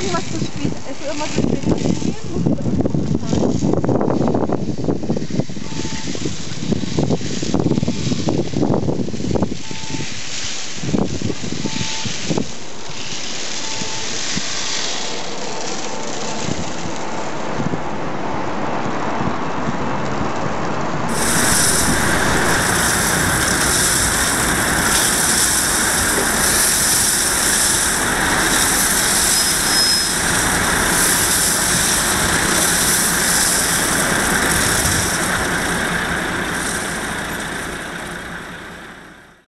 irgendwas zu spät, ist irgendwas zu spät.